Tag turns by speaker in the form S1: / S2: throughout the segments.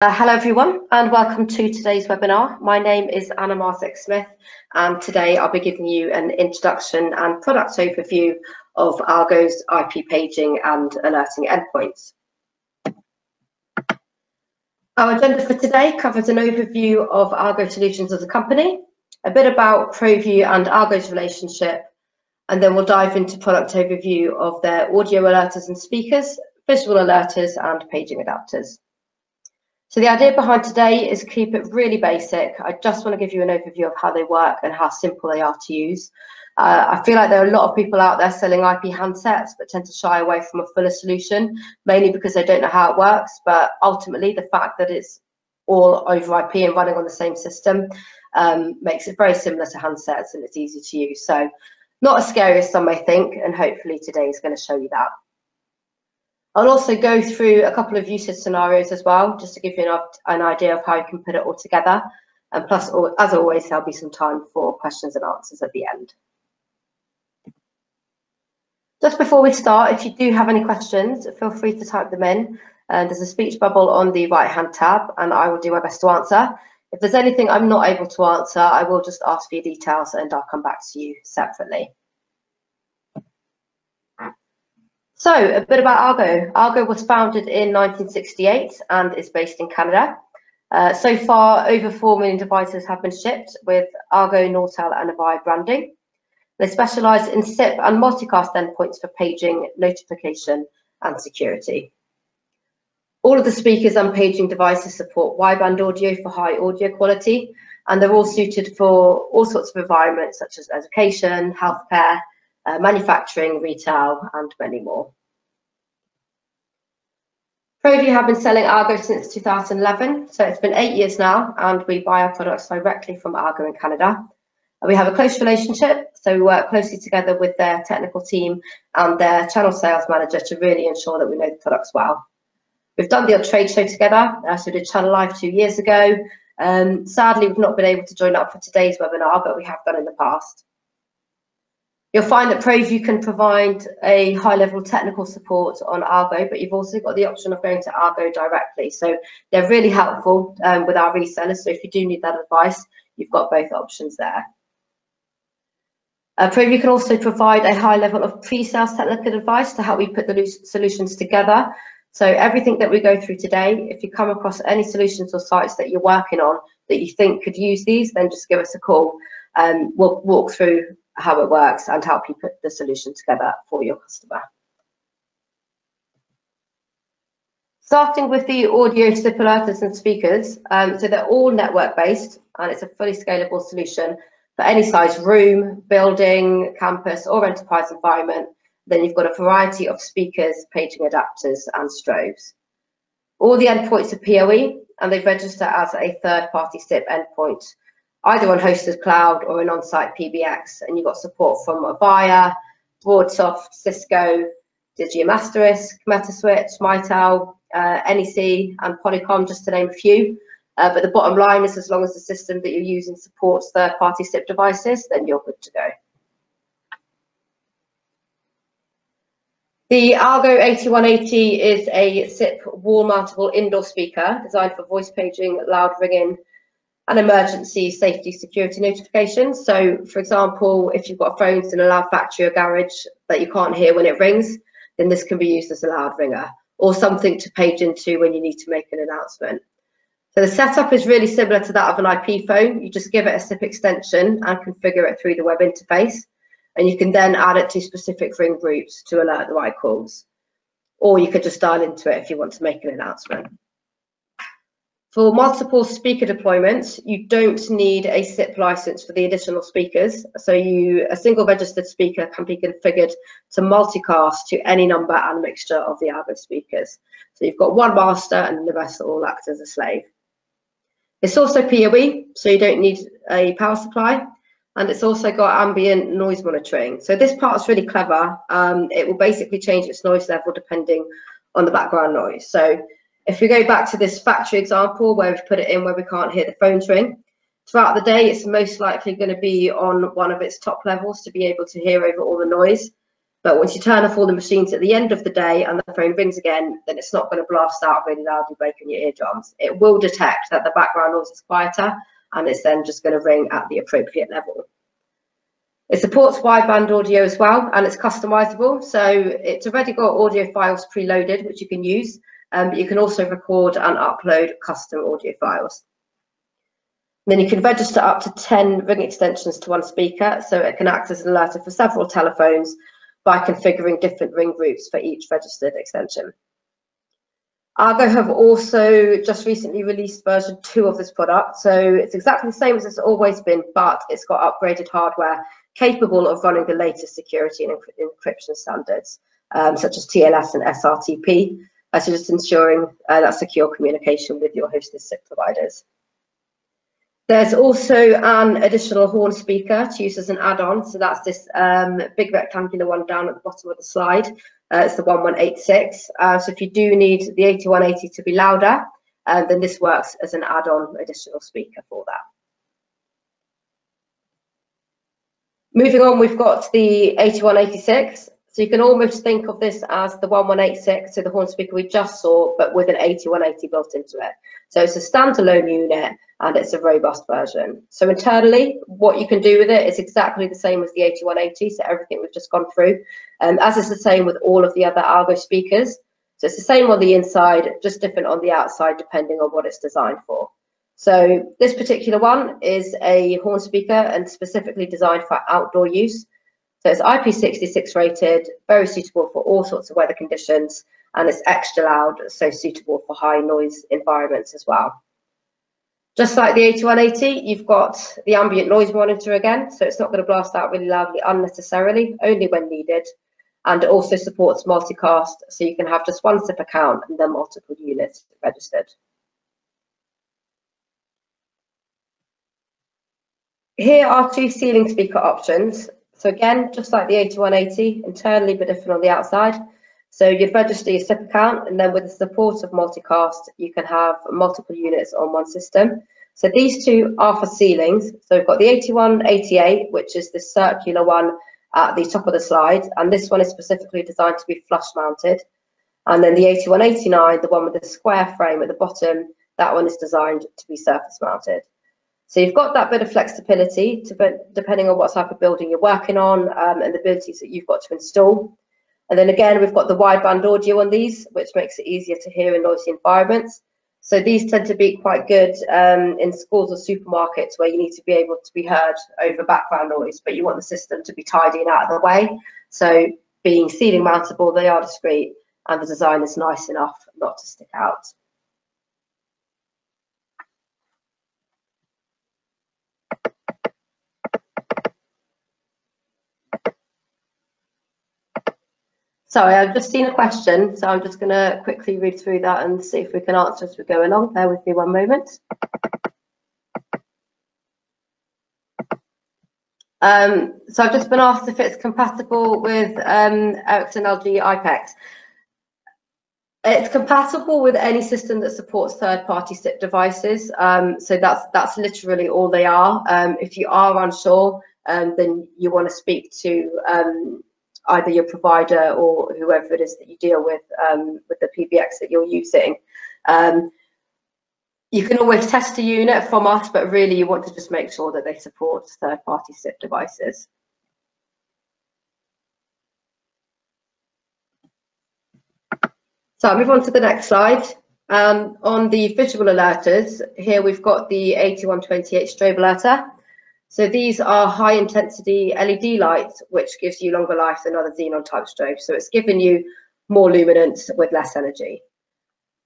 S1: Uh, hello everyone and welcome to today's webinar. My name is Anna Marsek Smith and today I'll be giving you an introduction and product overview of Algo's IP paging and alerting endpoints. Our agenda for today covers an overview of Argo Solutions as a company, a bit about ProVu and Algo's relationship, and then we'll dive into product overview of their audio alerters and speakers, visual alerters and paging adapters. So the idea behind today is keep it really basic. I just want to give you an overview of how they work and how simple they are to use. Uh, I feel like there are a lot of people out there selling IP handsets but tend to shy away from a fuller solution, mainly because they don't know how it works. But ultimately, the fact that it's all over IP and running on the same system um, makes it very similar to handsets and it's easy to use. So not as scary as some may think, and hopefully today is going to show you that. I'll also go through a couple of usage scenarios as well, just to give you an, idea of how you can put it all together. And plus, as always, there'll be some time for questions and answers at the end. Just before we start, if you do have any questions, feel free to type them in. Uh, there's a speech bubble on the right-hand tab, and I will do my best to answer. If there's anything I'm not able to answer, I will just ask for your details and I'll come back to you separately. So a bit about Algo. Algo was founded in 1968 and is based in Canada. Uh, so far, over 4 million devices have been shipped with Algo, Nortel and Avaya branding. They specialise in SIP and multicast endpoints for paging, notification and security. All of the speakers and paging devices support wideband audio for high audio quality, and they're all suited for all sorts of environments such as education, healthcare, uh, manufacturing, retail, and many more. ProVu have been selling Algo since 2011, so it's been eight years now, and we buy our products directly from Algo in Canada. We have a close relationship, so we work closely together with their technical team and their channel sales manager to really ensure that we know the products well. We've done the odd trade show together, uh, so we did Channel Live two years ago. Um, sadly, we've not been able to join up for today's webinar, but we have done in the past. You'll find that ProVu can provide a high level technical support on Algo, but you've also got the option of going to Algo directly. So they're really helpful um, with our resellers. So if you do need that advice, you've got both options there. Uh, ProVu can also provide a high level of pre-sales technical advice to help you put the solutions together. So everything that we go through today, if you come across any solutions or sites that you're working on that you think could use these, then just give us a call. Um, we'll walk through how it works and help you put the solution together for your customer. Starting with the audio alerters and speakers, um, so they're all network based and it's a fully scalable solution for any size room, building, campus or enterprise environment. Then you've got a variety of speakers, paging adapters and strobes. All the endpoints are PoE and they register as a third party SIP endpoint either on hosted cloud or an on-site PBX. And you've got support from Avaya, Broadsoft, Cisco, Digium Asterisk, Metaswitch, Mitel, uh, NEC, and Polycom, just to name a few. Uh, but the bottom line is as long as the system that you're using supports third-party SIP devices, then you're good to go. The Algo 8180 is a SIP wall-mountable indoor speaker designed for voice paging, loud ringing, and emergency safety security notification. So for example, if you've got phones in a loud factory or garage that you can't hear when it rings, then this can be used as a loud ringer or something to page into when you need to make an announcement. So the setup is really similar to that of an IP phone. You just give it a SIP extension and configure it through the web interface. And you can then add it to specific ring groups to alert the right calls. Or you could just dial into it if you want to make an announcement. For multiple speaker deployments, you don't need a SIP license for the additional speakers. So you, a single registered speaker can be configured to multicast to any number and mixture of the Algo speakers. So you've got one master and the rest all act as a slave. It's also PoE, so you don't need a power supply. And it's also got ambient noise monitoring. So this part's really clever. Um, it will basically change its noise level depending on the background noise. So if we go back to this factory example where we've put it in where we can't hear the phones ring, throughout the day it's most likely going to be on one of its top levels to be able to hear over all the noise. But once you turn off all the machines at the end of the day and the phone rings again, then it's not going to blast out really loudly, breaking your eardrums. It will detect that the background noise is quieter and it's then just going to ring at the appropriate level. It supports wideband audio as well and it's customizable. So it's already got audio files preloaded, which you can use. Um, but you can also record and upload custom audio files. then you can register up to 10 ring extensions to one speaker, so it can act as an alerter for several telephones by configuring different ring groups for each registered extension. Algo have also just recently released version 2 of this product, so it's exactly the same as it's always been, but it's got upgraded hardware capable of running the latest security and encryption standards, um, such as TLS and SRTP, as just ensuring uh, that secure communication with your hosted SIP providers. There's also an additional horn speaker to use as an add-on. So that's this um, big rectangular one down at the bottom of the slide. Uh, it's the 1186. Uh, so if you do need the 8180 to be louder, uh, then this works as an add-on additional speaker for that. Moving on, we've got the 8186. So you can almost think of this as the 1186, so the horn speaker we just saw, but with an 8180 built into it. So it's a standalone unit and it's a robust version. So internally, what you can do with it is exactly the same as the 8180, so everything we've just gone through, um, as is the same with all of the other Algo speakers. So it's the same on the inside, just different on the outside, depending on what it's designed for. So this particular one is a horn speaker and specifically designed for outdoor use. So it's IP66 rated, very suitable for all sorts of weather conditions, and it's extra loud, so suitable for high noise environments as well. Just like the 8180, you've got the ambient noise monitor again, so it's not going to blast out really loudly unnecessarily, only when needed. And it also supports multicast, so you can have just one SIP account and then multiple units registered. Here are two ceiling speaker options. So again, just like the 8180, internally but different on the outside. So you'd register your SIP account and then with the support of multicast, you can have multiple units on one system. So these two are for ceilings. So we've got the 8188, which is the circular one at the top of the slide. And this one is specifically designed to be flush mounted. And then the 8189, the one with the square frame at the bottom, that one is designed to be surface mounted. So you've got that bit of flexibility to, depending on what type of building you're working on um, and the abilities that you've got to install. And then again, we've got the wideband audio on these, which makes it easier to hear in noisy environments. So these tend to be quite good um, in schools or supermarkets where you need to be able to be heard over background noise, but you want the system to be tidy and out of the way. So being ceiling mountable, they are discreet and the design is nice enough not to stick out. Sorry, I've just seen a question, so I'm just going to quickly read through that and see if we can answer as we go along. Bear with me one moment. Um, so I've just been asked if it's compatible with um, Ericsson LG iPECS. It's compatible with any system that supports third-party SIP devices. Um, so that's that's literally all they are. Um, if you are unsure, um, then you want to speak to um, either your provider or whoever it is that you deal with um, with the PBX that you're using. Um, you can always test a unit from us, but really you want to just make sure that they support third-party SIP devices. So I'll move on to the next slide. Um, on the visual alerters, here we've got the 8128 strobe alerter. So these are high intensity LED lights, which gives you longer life than other xenon type strobes. So it's giving you more luminance with less energy.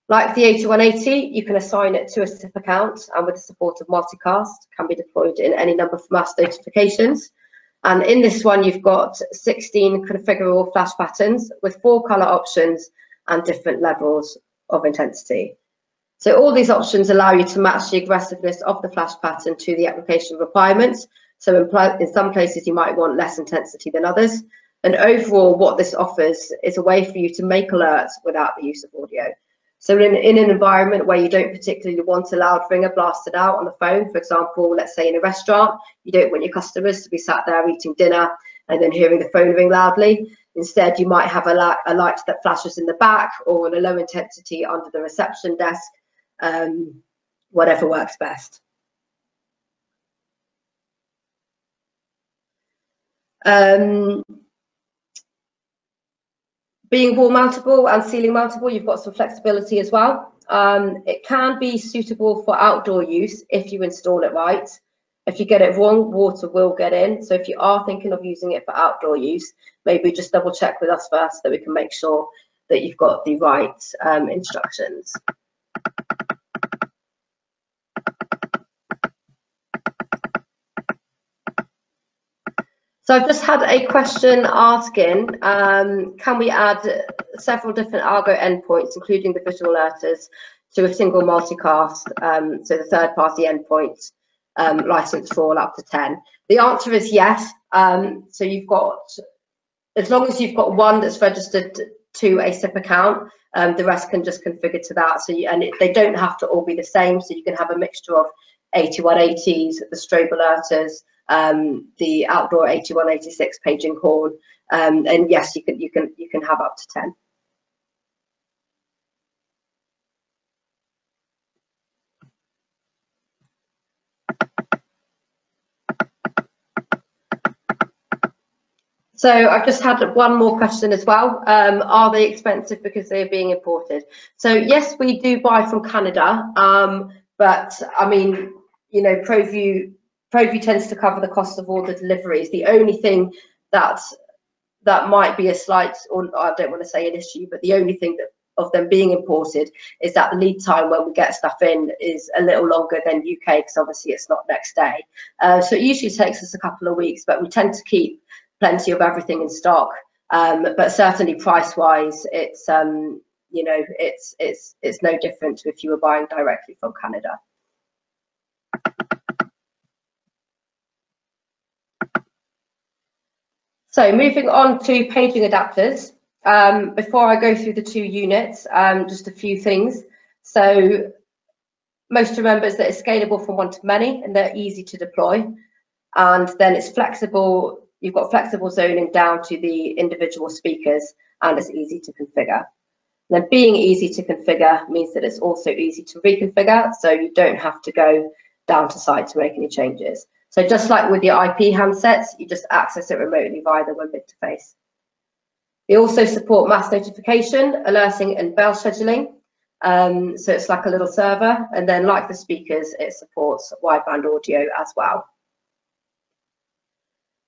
S1: Like the 8180, you can assign it to a SIP account and with the support of multicast, can be deployed in any number of mass notifications. And in this one, you've got 16 configurable flash patterns with four color options and different levels of intensity. So all these options allow you to match the aggressiveness of the flash pattern to the application requirements. So in, in some places you might want less intensity than others. And overall, what this offers is a way for you to make alerts without the use of audio. So in, in, an environment where you don't particularly want a loud ringer blasted out on the phone, for example, let's say in a restaurant, you don't want your customers to be sat there eating dinner and then hearing the phone ring loudly. Instead, you might have a, light, a light that flashes in the back or on a low intensity under the reception desk, um, whatever works best. Um, being wall mountable and ceiling mountable, you've got some flexibility as well. Um, it can be suitable for outdoor use if you install it right. If you get it wrong, water will get in. So if you are thinking of using it for outdoor use, maybe just double check with us first so that we can make sure that you've got the right um, instructions. So I've just had a question asking, um, can we add several different Algo endpoints, including the visual alerters, to a single multicast, um, so the third party endpoints um, license for all up to 10? The answer is yes. Um, so you've got, as long as you've got one that's registered to a SIP account, um, the rest can just configure to that. So you, and it, they don't have to all be the same. So you can have a mixture of 8180s, the strobe alerters, um, the outdoor 8186 paging horn, um, and yes, you can you can you can have up to 10. So I've just had one more question as well. Um, are they expensive because they're being imported? So yes, we do buy from Canada, um, but I mean, you know, ProVu ProVu tends to cover the cost of all the deliveries. The only thing that that might be a slight, or I don't want to say an issue, but the only thing that of them being imported is that the lead time when we get stuff in is a little longer than UK because obviously it's not next day. Uh, so it usually takes us a couple of weeks, but we tend to keep plenty of everything in stock. Um, but certainly price-wise, it's um, you know it's it's it's no different to if you were buying directly from Canada. So moving on to paging adapters. Um, before I go through the two units, um, just a few things. So most remember is that it's scalable from one to many and they're easy to deploy. And then it's flexible You've got flexible zoning down to the individual speakers and it's easy to configure. And then being easy to configure means that it's also easy to reconfigure, so you don't have to go down to site to make any changes. So just like with your IP handsets, you just access it remotely via the web interface. They also support mass notification, alerting and bell scheduling. Um, so it's like a little server. And then like the speakers, it supports wideband audio as well.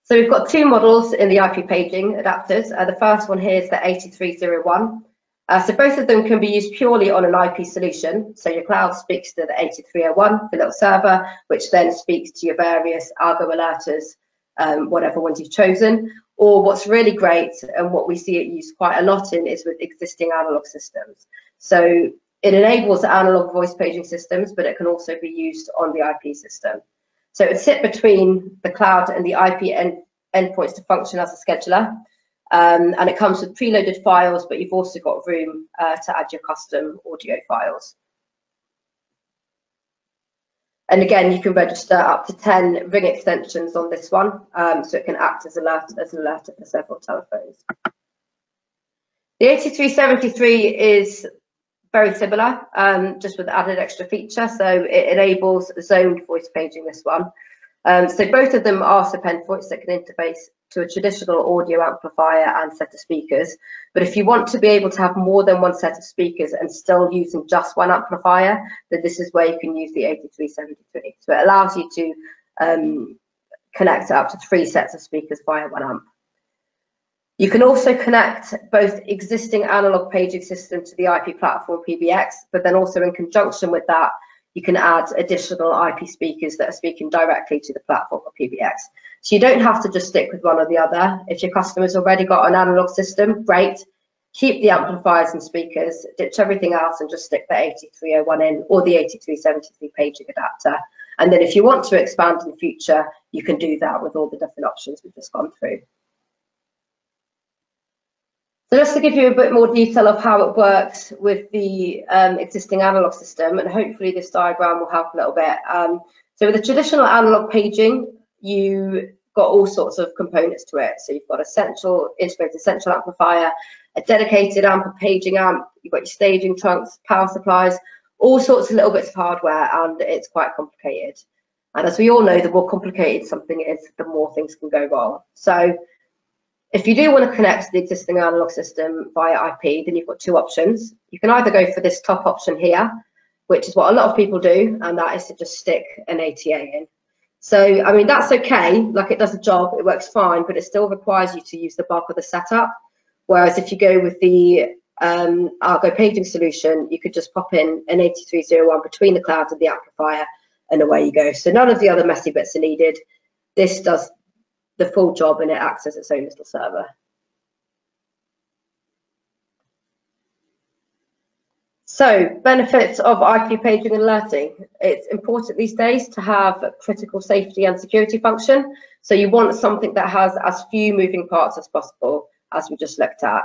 S1: So we've got two models in the IP paging adapters. Uh, the first one here is the 8301. Uh, so both of them can be used purely on an IP solution. So your cloud speaks to the 8301, the little server, which then speaks to your various Algo alerters, um, whatever ones you've chosen. Or what's really great and what we see it used quite a lot in is with existing analog systems. So it enables analog voice paging systems, but it can also be used on the IP system. So it would sit between the cloud and the IP end, endpoints to function as a scheduler. Um, and it comes with preloaded files, but you've also got room uh, to add your custom audio files. And again, you can register up to 10 ring extensions on this one, um, so it can act as, alert, as an alert for several telephones. The 8373 is very similar, um, just with added extra feature. So it enables zoned voice paging this one. Um, so both of them are SIP endpoints that can interface to a traditional audio amplifier and set of speakers. But if you want to be able to have more than one set of speakers and still using just one amplifier, then this is where you can use the 8373. So it allows you to um, connect up to three sets of speakers via one amp. You can also connect both existing analog paging system to the IP platform PBX, but then also in conjunction with that, you can add additional IP speakers that are speaking directly to the platform of PBX. So you don't have to just stick with one or the other. If your customer's already got an analog system, great. Keep the amplifiers and speakers, ditch everything else and just stick the 8301 in or the 8373 paging adapter. And then if you want to expand in the future, you can do that with all the different options we've just gone through. So just to give you a bit more detail of how it works with the um, existing analog system, and hopefully this diagram will help a little bit. Um, so with the traditional analog paging, you got all sorts of components to it. So you've got a central integrated central amplifier, a dedicated amp, a paging amp, you've got your staging trunks, power supplies, all sorts of little bits of hardware, and it's quite complicated. And as we all know, the more complicated something is, the more things can go wrong. So if you do want to connect to the existing analog system via IP, then you've got two options. You can either go for this top option here, which is what a lot of people do, and that is to just stick an ATA in. So, I mean, that's okay, like it does a job, it works fine, but it still requires you to use the bulk of the setup. Whereas if you go with the um, Algo paging solution, you could just pop in an 8301 between the clouds and the amplifier, and away you go. So none of the other messy bits are needed. This does the full job and it acts as its own little server. So benefits of IP paging and alerting. It's important these days to have a critical safety and security function. So you want something that has as few moving parts as possible, as we just looked at.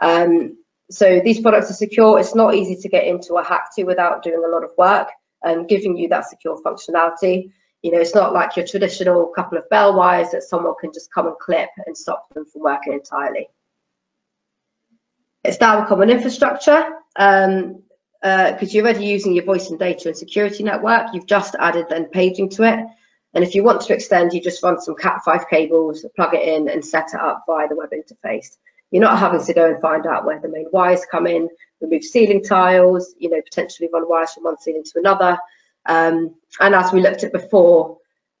S1: Um, so these products are secure. It's not easy to get into a hack to without doing a lot of work and giving you that secure functionality. You know, it's not like your traditional couple of bell wires that someone can just come and clip and stop them from working entirely. It's now a common infrastructure. Um, because uh, you're already using your voice and data and security network, you've just added then paging to it. And if you want to extend, you just run some Cat5 cables, plug it in and set it up via the web interface. You're not having to go and find out where the main wires come in, remove ceiling tiles, you know, potentially run wires from one ceiling to another. Um, and as we looked at before,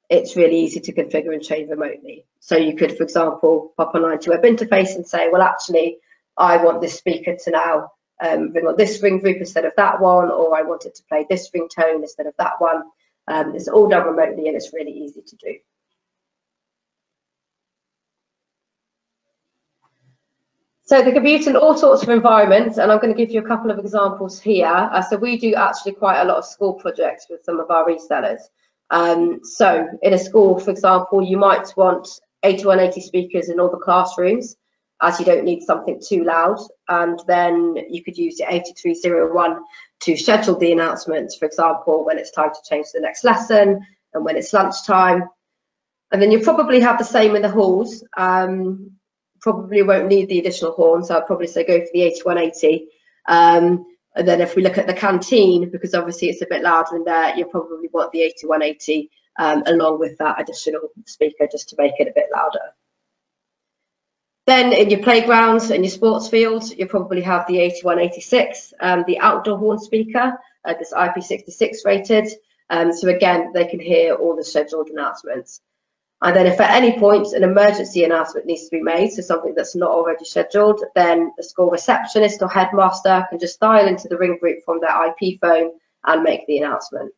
S1: it's really easy to configure and change remotely. So you could, for example, pop online to web interface and say, well, actually, I want this speaker to now um, ring on this ring group instead of that one, or I want it to play this ringtone instead of that one. Um, it's all done remotely and it's really easy to do. So they can be used in all sorts of environments, and I'm going to give you a couple of examples here. Uh, so we do actually quite a lot of school projects with some of our resellers. Um, so in a school, for example, you might want 8180 speakers in all the classrooms as you don't need something too loud. And then you could use the 8301 to schedule the announcements, for example, when it's time to change to the next lesson and when it's lunchtime. And then you probably have the same in the halls. Um, probably won't need the additional horn, so I'd probably say go for the 8180. Um, and then if we look at the canteen, because obviously it's a bit louder in there, you'll probably want the 8180 um, along with that additional speaker just to make it a bit louder. Then in your playgrounds and your sports fields, you probably have the 8186, um, the outdoor horn speaker, uh, this IP66 rated. Um, so again, they can hear all the scheduled announcements. And then if at any point an emergency announcement needs to be made, so something that's not already scheduled, then the school receptionist or headmaster can just dial into the ring group from their IP phone and make the announcement.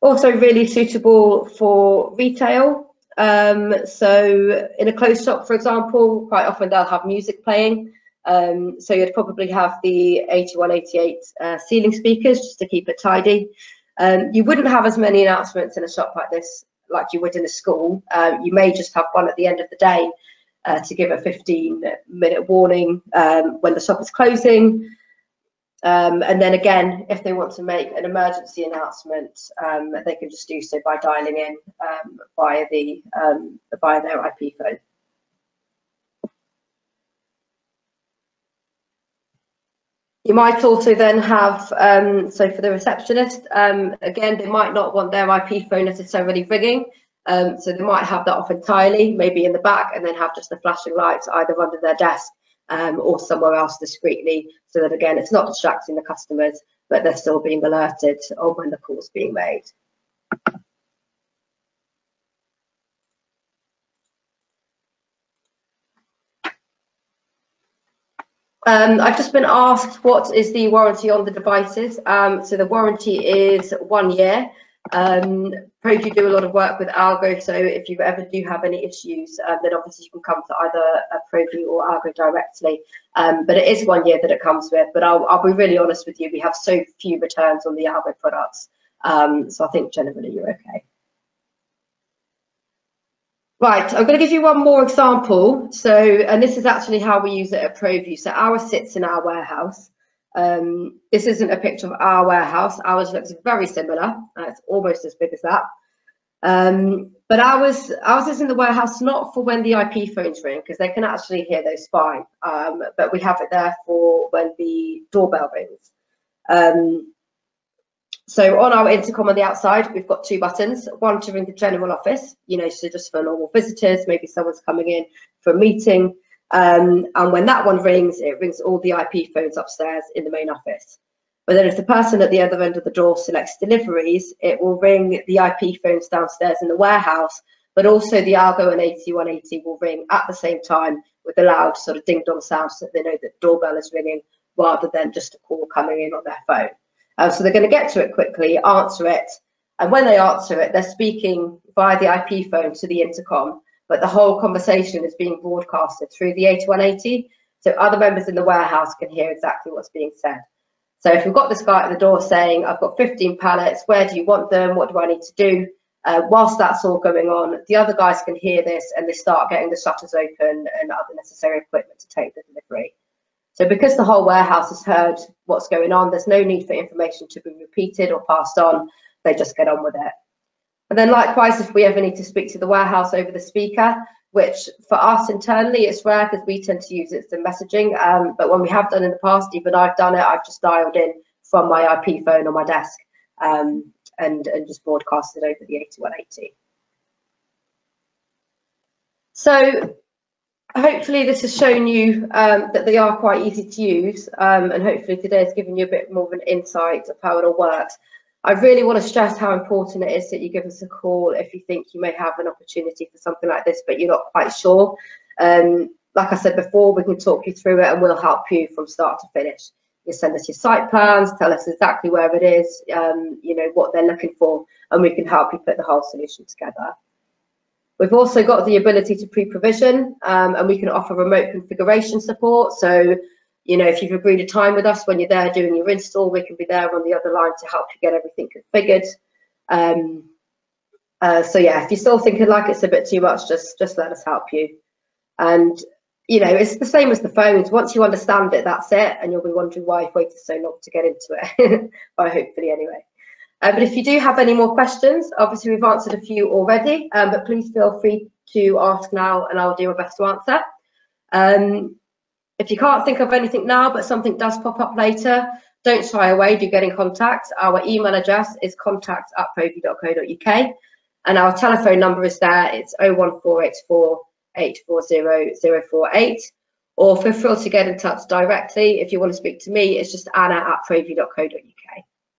S1: Also really suitable for retail. Um, so in a closed shop, for example, quite often they'll have music playing. Um, so you'd probably have the 8188 uh, ceiling speakers just to keep it tidy. Um, you wouldn't have as many announcements in a shop like this like you would in a school. Uh, you may just have one at the end of the day uh, to give a 15 minute warning um, when the shop is closing. Um, and then again, if they want to make an emergency announcement, um, they can just do so by dialing in um, via the um, via their IP phone. You might also then have, um, so for the receptionist, um, again, they might not want their IP phone necessarily ringing, so they might have that off entirely, maybe in the back, and then have just the flashing lights either under their desk um, or somewhere else discreetly so that again it's not distracting the customers but they're still being alerted on when the call's being made. Um, I've just been asked what is the warranty on the devices. Um, so the warranty is one year. Um, ProVu do a lot of work with Algo, so if you ever do have any issues, uh, then obviously you can come to either a ProVu or Algo directly. Um, but it is one year that it comes with. But I'll, I'll, be really honest with you, we have so few returns on the Algo products, um, so I think generally you're okay. Right, I'm going to give you one more example. So, and this is actually how we use it at ProVu. So ours sits in our warehouse. Um, this isn't a picture of our warehouse. Ours looks very similar. It's almost as big as that. Um, but ours, ours is in the warehouse not for when the IP phones ring because they can actually hear those fine. Um, but we have it there for when the doorbell rings. Um, so on our intercom on the outside, we've got two buttons, one to ring the general office, you know, so just for normal visitors, maybe someone's coming in for a meeting. Um, and when that one rings, it rings all the IP phones upstairs in the main office. But then if the person at the other end of the door selects deliveries, it will ring the IP phones downstairs in the warehouse, but also the Algo and 8180 will ring at the same time with a loud sort of ding dong sound so that they know that the doorbell is ringing rather than just a call coming in on their phone. Uh, so they're going to get to it quickly, answer it, and when they answer it, they're speaking via the IP phone to the intercom, but the whole conversation is being broadcasted through the 8180, so other members in the warehouse can hear exactly what's being said. So if we've got this guy at the door saying, I've got 15 pallets, where do you want them? What do I need to do? Uh, whilst that's all going on, the other guys can hear this and they start getting the shutters open and other necessary equipment to take the delivery. So because the whole warehouse has heard what's going on, there's no need for information to be repeated or passed on. They just get on with it. And then likewise, if we ever need to speak to the warehouse over the speaker, which for us internally, it's rare because we tend to use it as messaging. Um, but when we have done in the past, even I've done it, I've just dialed in from my IP phone on my desk um, and, and just broadcasted over the 8180. So hopefully this has shown you um, that they are quite easy to use um, and hopefully today has given you a bit more of an insight of how it all works. I really want to stress how important it is that you give us a call if you think you may have an opportunity for something like this but you're not quite sure. Um, like I said before, we can talk you through it and we'll help you from start to finish. You send us your site plans, tell us exactly where it is, um, you know, what they're looking for, and we can help you put the whole solution together. We've also got the ability to pre-provision um, and we can offer remote configuration support. So, you know, if you've agreed a time with us when you're there doing your install, we can be there on the other line to help you get everything configured. Um, uh, so yeah, if you're still thinking like it's a bit too much, just just let us help you. And you know, it's the same as the phones. Once you understand it, that's it, and you'll be wondering why you've waited so long to get into it. or hopefully, anyway. Uh, but if you do have any more questions, obviously we've answered a few already, um, but please feel free to ask now and I'll do my best to answer. Um, if you can't think of anything now, but something does pop up later, don't shy away, do get in contact. Our email address is contact at provu.co.uk and our telephone number is there, it's 01484 840 or feel free to get in touch directly. If you want to speak to me, it's just anna at provu.co.uk.